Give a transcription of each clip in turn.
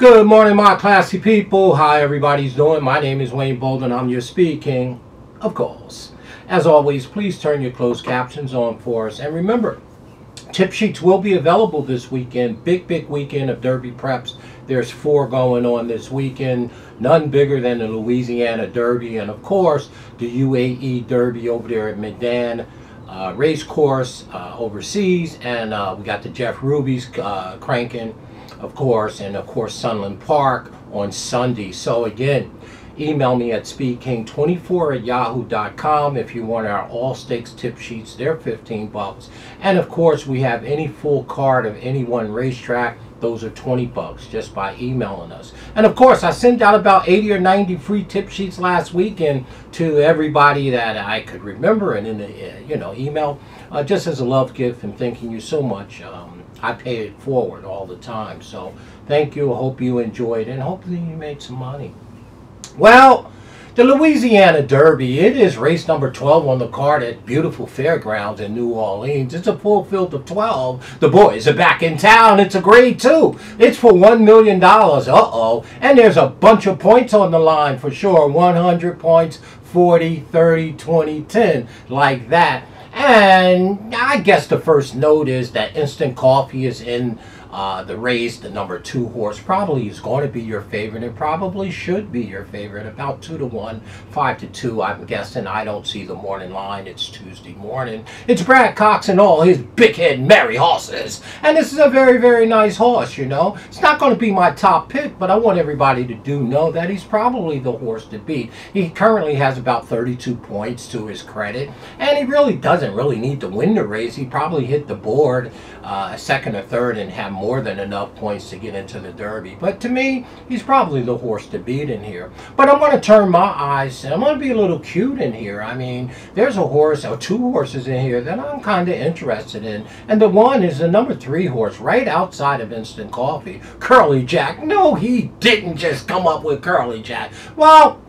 Good morning, my classy people. How everybody's doing? My name is Wayne Bolden. I'm your speed king, of course. As always, please turn your closed captions on for us. And remember, tip sheets will be available this weekend. Big, big weekend of Derby preps. There's four going on this weekend. None bigger than the Louisiana Derby. And of course, the UAE Derby over there at Meydan. Uh, race course uh, overseas. And uh, we got the Jeff Ruby's uh, cranking of course, and of course Sunland Park on Sunday. So again, email me at speedking24 at yahoo.com if you want our all stakes tip sheets. They're 15 bucks. And of course, we have any full card of any one racetrack. Those are 20 bucks just by emailing us. And of course, I sent out about 80 or 90 free tip sheets last weekend to everybody that I could remember and in the, uh, you know, email uh, just as a love gift and thanking you so much. Um, I pay it forward all the time. So thank you. I hope you enjoyed and hopefully you made some money. Well, the Louisiana Derby, it is race number 12 on the card at beautiful fairgrounds in New Orleans. It's a full field of 12. The boys are back in town. It's a grade two. It's for $1 million. Uh-oh. And there's a bunch of points on the line for sure. 100 points, 40, 30, 20, 10, like that. And I guess the first note is that instant coffee is in uh, the race, the number two horse, probably is going to be your favorite and probably should be your favorite. About two to one, five to two, I'm guessing. I don't see the morning line. It's Tuesday morning. It's Brad Cox and all his big head merry horses. And this is a very, very nice horse, you know. It's not going to be my top pick, but I want everybody to do know that he's probably the horse to beat. He currently has about 32 points to his credit, and he really doesn't really need to win the race. He probably hit the board uh, second or third and have more than enough points to get into the Derby. But to me, he's probably the horse to beat in here. But I'm going to turn my eyes, I'm going to be a little cute in here. I mean, there's a horse, or two horses in here that I'm kind of interested in. And the one is the number three horse, right outside of Instant Coffee, Curly Jack. No, he didn't just come up with Curly Jack. Well,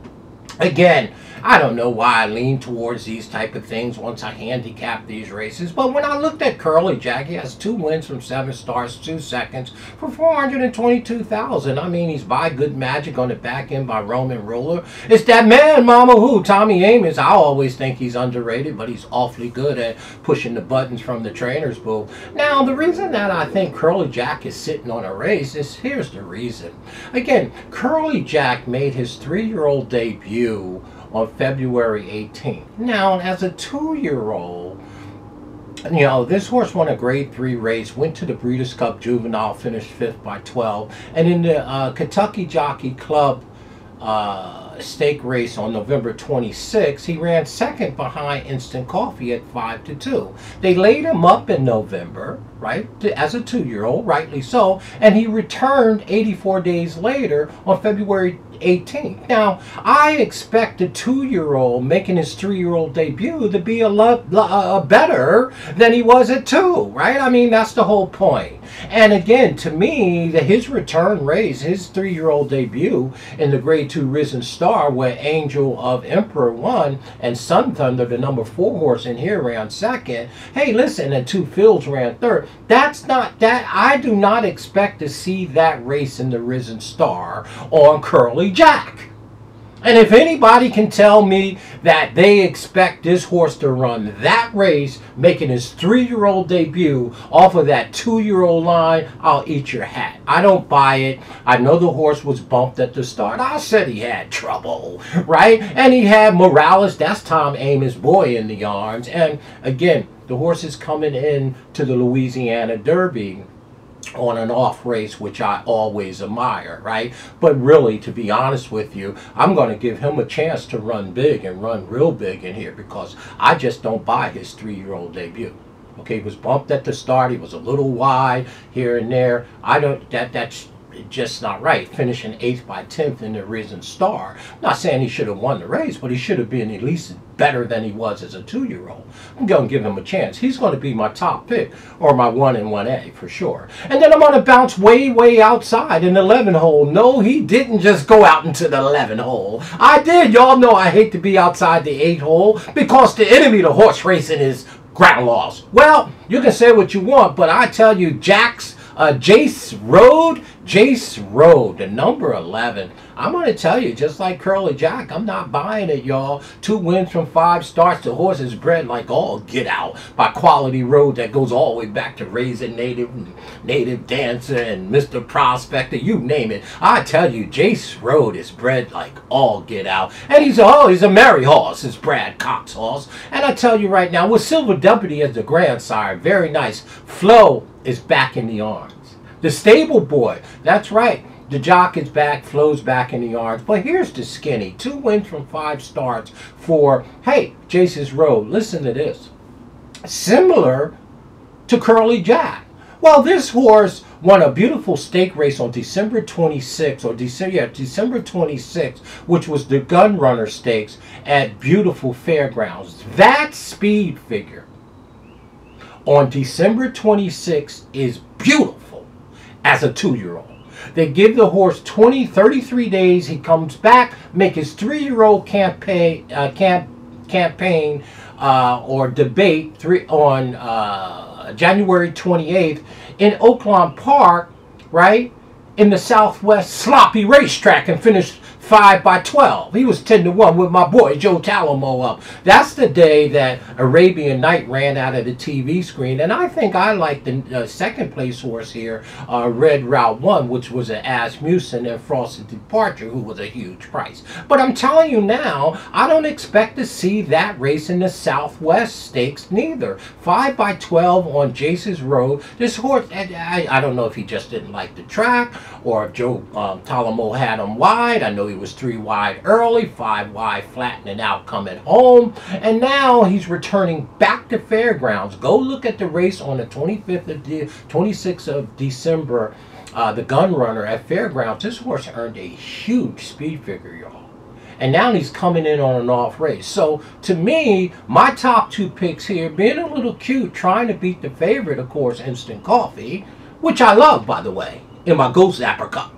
again, I don't know why I lean towards these type of things once I handicap these races, but when I looked at Curly Jack, he has two wins from seven stars, two seconds for 422000 I mean, he's by good magic on the back end by Roman Ruler. It's that man, Mama Who, Tommy Amoss. I always think he's underrated, but he's awfully good at pushing the buttons from the trainer's booth. Now, the reason that I think Curly Jack is sitting on a race is here's the reason. Again, Curly Jack made his three-year-old debut on February 18th. Now, as a two-year-old, you know, this horse won a grade three race, went to the Breeders' Cup Juvenile, finished fifth by 12. And in the uh, Kentucky Jockey Club uh, stake race on November 26, he ran second behind Instant Coffee at 5 to 2. They laid him up in November, right, as a two year old, rightly so, and he returned 84 days later on February 18th. Now, I expect a two-year-old making his three-year-old debut to be a lot uh, better than he was at two, right? I mean, that's the whole point. And again, to me, the, his return race, his three-year-old debut in the Grade 2 Risen Star, where Angel of Empire won and Sun Thunder, the number four horse in here, ran second. Hey, listen, and Two Phil's ran third. That's not that. I do not expect to see that race in the Risen Star on Curly Jack. And if anybody can tell me that they expect this horse to run that race, making his three-year-old debut off of that two-year-old line, I'll eat your hat. I don't buy it. I know the horse was bumped at the start. I said he had trouble, right? And he had Morales, that's Tom Amoss' boy in the arms. And again, the horse is coming in to the Louisiana Derby on an off race, which I always admire, right? But really, to be honest with you, I'm going to give him a chance to run big and run real big in here because I just don't buy his three-year-old debut. Okay, he was bumped at the start. He was a little wide here and there. I don't, that, that's just not right. Finishing 8th by 10th in the Risen Star. I'm not saying he should have won the race, but he should have been at least better than he was as a two-year-old. I'm going to give him a chance. He's going to be my top pick, or my 1 and 1A for sure. And then I'm going to bounce way, way outside in the 11 hole. No, he didn't just go out into the 11 hole. I did. Y'all know I hate to be outside the 8 hole because the enemy to horse racing is ground laws. Well, you can say what you want, but I tell you, Jack's uh, Jace Road Jace Road, the number 11. I'm going to tell you, just like Curly Jack, I'm not buying it, y'all. Two wins from five starts. The horse is bred like all get out by Quality Road that goes all the way back to Raise a Native, Native Dancer, and Mr. Prospector, you name it. I tell you, Jace Road is bred like all get out. And he's a, oh, he's a merry horse. It's Brad Cox horse. And I tell you right now, with Silver Deputy as the grandsire, very nice. Flo is back in the arms. The stable boy, that's right. The jock is back, flows back in the yards. But here's the skinny. Two wins from five starts for, hey, Jace's Road. Listen to this. Similar to Curly Jack. Well, this horse won a beautiful stake race on December 26, or December, yeah, December 26, which was the Gun Runner Stakes at beautiful fairgrounds. That speed figure on December 26 is beautiful as a two-year-old. They give the horse 20, 33 days. He comes back, make his three-year-old campaign, uh, camp, campaign uh, or debate three, on uh, January 28th in Oaklawn Park, right, in the Southwest sloppy racetrack and finished 5 by 12. He was 10 to 1 with my boy Joe Talamo up. That's the day that Arabian Knight ran out of the TV screen. And I think I like the uh, second place horse here, uh, Red Route 1, which was an Asmussen and Frosted Departure, who was a huge price. But I'm telling you now, I don't expect to see that race in the Southwest Stakes neither. 5 by 12 on Jace's Road. This horse, I, I, don't know if he just didn't like the track or if Joe um, Talamo had him wide. I know he was three wide early, five wide flattening out coming home, and now he's returning back to fairgrounds. Go look at the race on the 25th of de 26th of December, uh, the gun runner at fairgrounds. This horse earned a huge speed figure, y'all. And now he's coming in on an off race. So to me, my top two picks here, being a little cute, trying to beat the favorite, of course, Instant Coffee, which I love, by the way, in my Ghost Zapper Cup.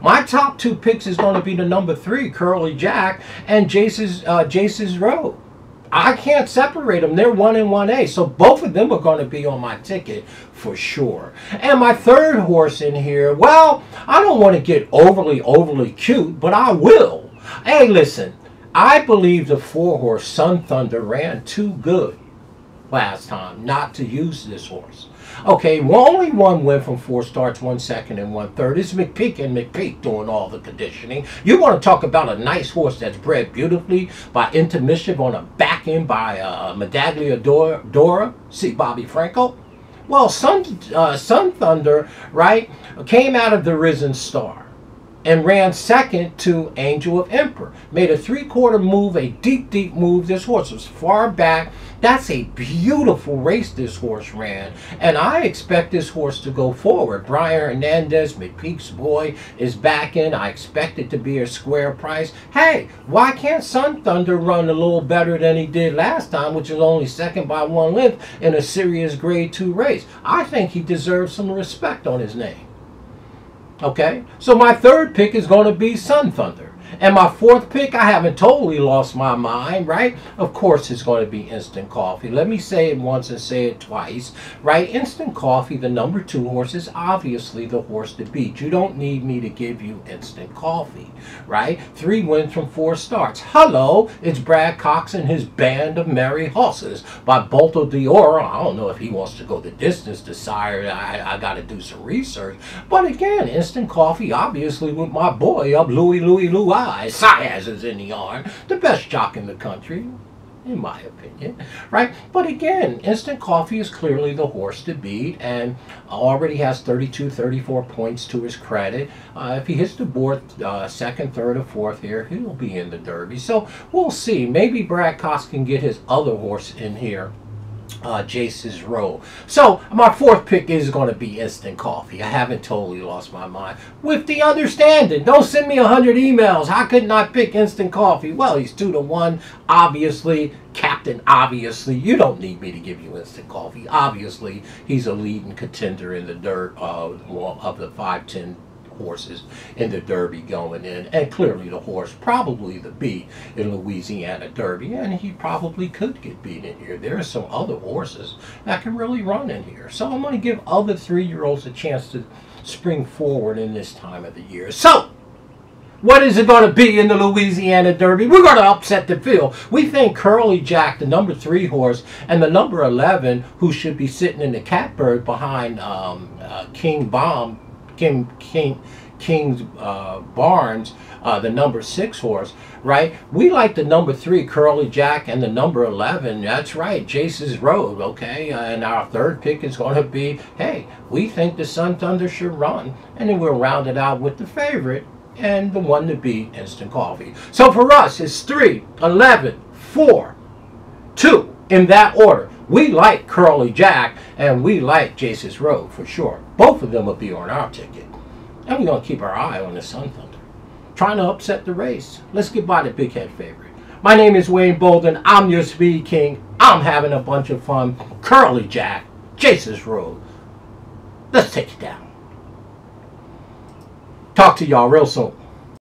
My top two picks is going to be the number three, Curly Jack, and Jace's uh, Jace's Road. I can't separate them. They're one and one A. So both of them are going to be on my ticket for sure. And my third horse in here, well, I don't want to get overly, overly cute, but I will. Hey, listen, I believe the four horse Sun Thunder ran too good last time not to use this horse. Okay, well, only one win from four starts, one second, and one third. It's McPeek and McPeek doing all the conditioning. You want to talk about a nice horse that's bred beautifully by Into Mischief on a back end by uh, Medaglia d'Oro, d'Oro, see Bobby Franco? Well, Sun, uh, Sun Thunder, right, came out of the Risen Star and ran second to Angel of Empire. Made a three-quarter move, a deep, deep move. This horse was far back. That's a beautiful race this horse ran. And I expect this horse to go forward. Brian Hernandez, McPeek's boy, is back in. I expect it to be a square price. Hey, why can't Sun Thunder run a little better than he did last time, which is only second by one length in a serious grade two race? I think he deserves some respect on his name. Okay, so my third pick is going to be Sun Thunder. And my fourth pick, I haven't totally lost my mind, right? Of course, it's going to be instant coffee. Let me say it once and say it twice, right? Instant coffee, the number two horse, is obviously the horse to beat. You don't need me to give you instant coffee, right? Three wins from four starts. Hello, it's Brad Cox and his band of merry horses by Bolt d'Oro. I don't know if he wants to go the distance to sire. I, I got to do some research. But again, instant coffee, obviously, with my boy up Louis, Louis, Louis guy, Saez is in the yard, the best jock in the country, in my opinion, right? But again, Instant Coffee is clearly the horse to beat and already has 32, 34 points to his credit. Uh, if he hits the board uh, second, third, or fourth here, he'll be in the Derby. So we'll see. Maybe Brad Cox can get his other horse in here uh, Jace's Row. So my fourth pick is going to be Instant Coffee. I haven't totally lost my mind. With the understanding, don't send me a hundred emails. How could not pick Instant Coffee? Well, he's two to one. Obviously, Captain. Obviously, you don't need me to give you Instant Coffee. Obviously, he's a leading contender in the dirt uh, of the five ten horses in the Derby going in, and clearly the horse probably the beat in Louisiana Derby, and he probably could get beat in here. There are some other horses that can really run in here. So I'm going to give other three-year-olds a chance to spring forward in this time of the year. So, what is it going to be in the Louisiana Derby? We're going to upset the field. We think Curly Jack, the number three horse, and the number 11, who should be sitting in the catbird behind um, uh, King Bomb, King, King, King's uh, Barnes, uh, the number six horse, right? We like the number three, Curly Jack, and the number 11. That's right, Jace's Road, okay? and our third pick is going to be, hey, we think the Sun Thunder should run. And then we'll round it out with the favorite and the one to beat, Instant Coffee. So for us, it's 3, 11, 4, 2, in that order. We like Curly Jack, and we like Jace's Road for sure. Both of them will be on our ticket. And we're going to keep our eye on the Sun Thunder. Trying to upset the race. Let's get by the big head favorite. My name is Wayne Bolden. I'm your Speed King. I'm having a bunch of fun. Curly Jack, Jace's Road. Let's take it down. Talk to y'all real soon.